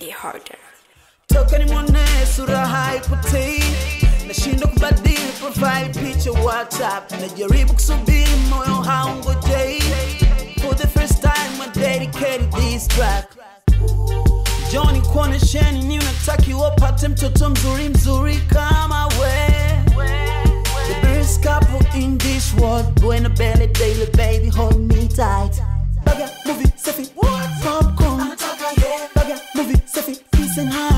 harder. toka nimwone sura haipotei nashindwa kubadili profile picha whatsapp najaribu kusubiri moyo haungojei for the first time I dedicated this track. Johnny kuonesheni ni unatakiwa upate mtoto mzuri mzuri kama we The best couple in this world Buena belly daily and hug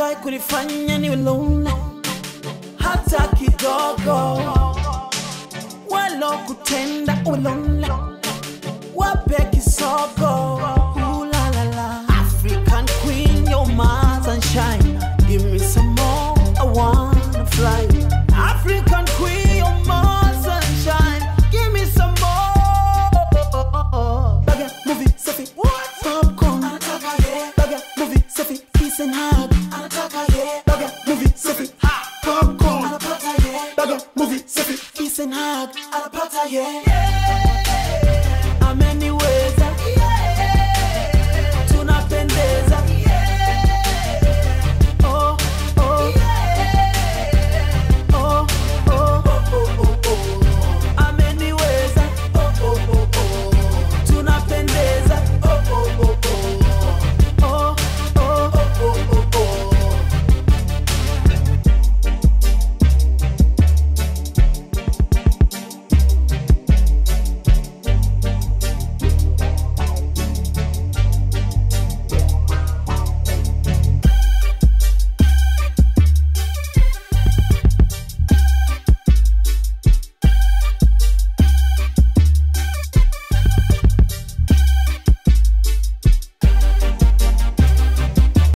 hajai kunifanya niwe lonely hata kidogo walo kutenda uwe lonely wape kisogo Ooh, la, la, la. African queen, you're my sunshine. Give me some more, I wanna fly. African queen, you're my sunshine. Give me some more. Movie safi, popcorn. Baga movie safi, kiss and hug. hard. I'll yeah. yeah.